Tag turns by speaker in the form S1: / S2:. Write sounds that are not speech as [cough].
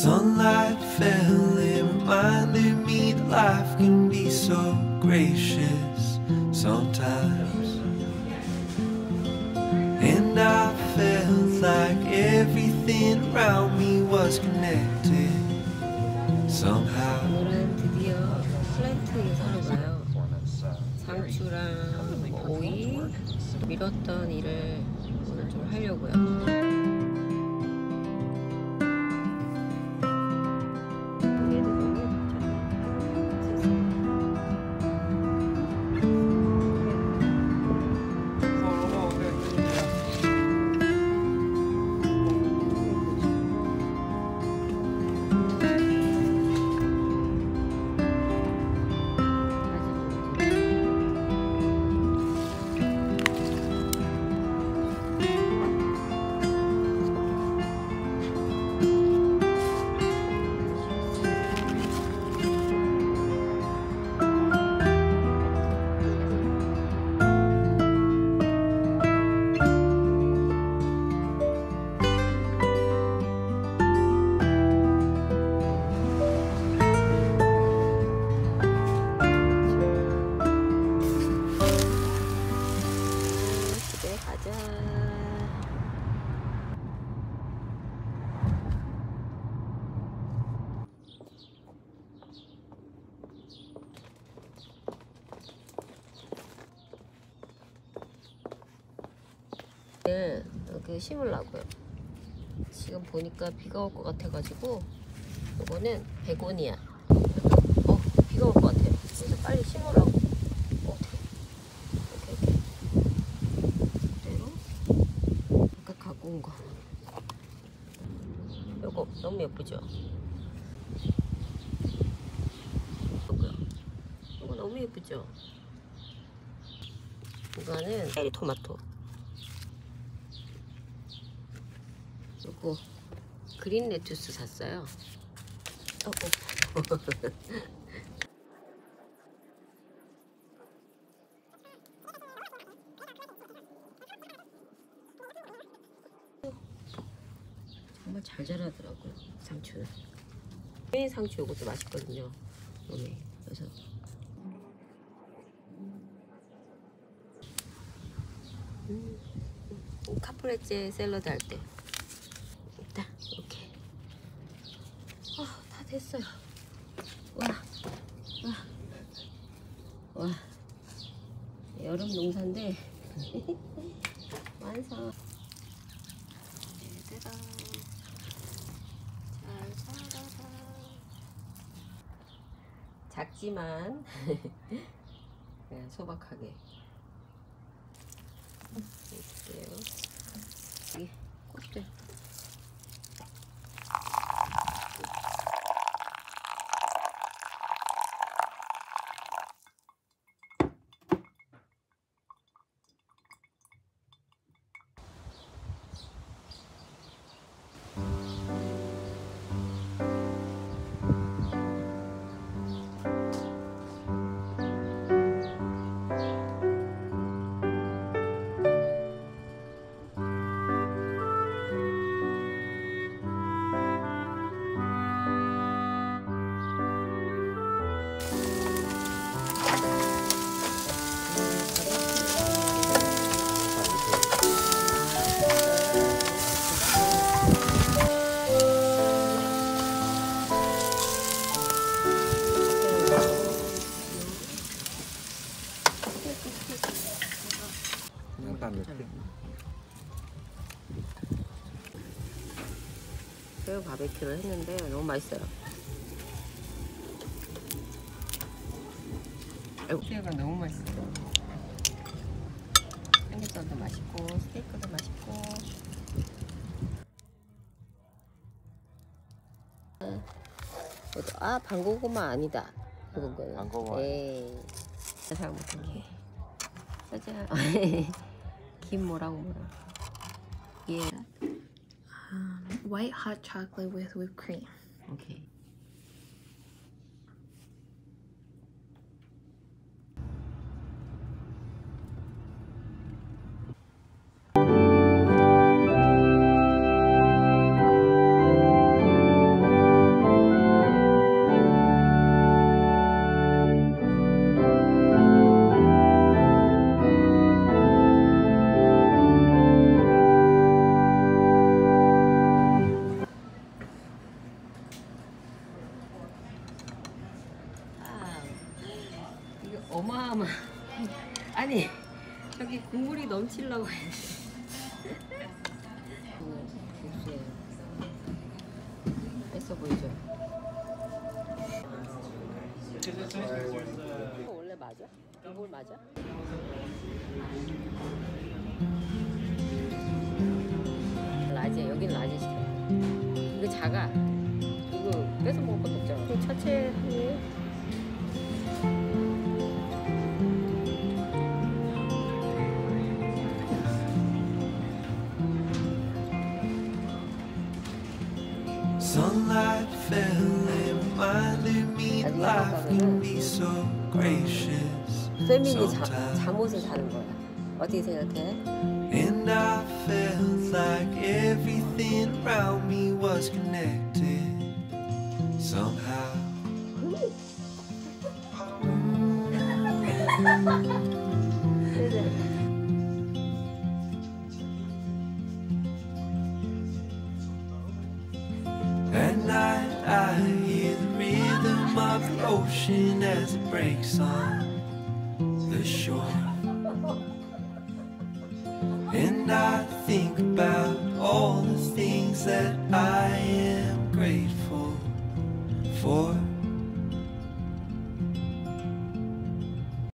S1: Sunlight fell, it reminded me that life can be so gracious sometimes. And I felt like everything around me was connected somehow.
S2: 오늘은 드디어 플라이트 사러 가요. 상추랑 뭐 오이 미뤘던 일을 오늘 좀 집에 가자. 네, 그 심으려고요. 지금 보니까 비가 올 것 같아가지고 이거는 베고니아. 어, 비가 올 것 같아요. 그래서 빨리 심으라고. 어, 어떻게? 이렇게 이렇게. 그대로 아까 갖고 온 거. 요거 너무 예쁘죠? 요거 너무 예쁘죠? 이거는 체리 토마토. 요거 그린 레투스 샀어요. 어, 어. [laughs] 정말 잘 자라더라고요 상추는 회 상추 요것도 맛있거든요 몸에. 그래서 음, 음, 카프레제 샐러드 할 때. 일단 이렇게. 아다 됐어요. 와 와 와. 여름 농사인데. [laughs] 완성. 얘들아 잘 자라라 작지만 [laughs] 그냥 소박하게. 해줄게요. 이게 꽃들 바베큐를 했는데 너무 맛있어요. 새우가 너무 맛있어요. 삼겹살도 맛있고 스테이크도 맛있고. 아 방고구마 아니다. 거는
S3: 방고구마.
S2: 에이 잘 못하게 짜잔 김 뭐라고 뭐라 예
S4: white hot chocolate with whipped cream.
S2: 오 국물이 넘치려고 해. 그 맛있어 보이죠? 이거 원래 맞아? 이걸 맞아? large 여기는 large 시켜. 이거 작아. 이거 뺏어 먹을 것도 없잖아. 이거 차체
S1: fell and reminded me life can be so gracious
S2: 패밀리 자,
S1: sometimes.
S2: 잠옷을 사는 거야. 어떻게 생각해?
S1: And I felt like everything around me was connected somehow. At [laughs] [laughs] ocean as it breaks on the shore. And I think about all the things that I am grateful for.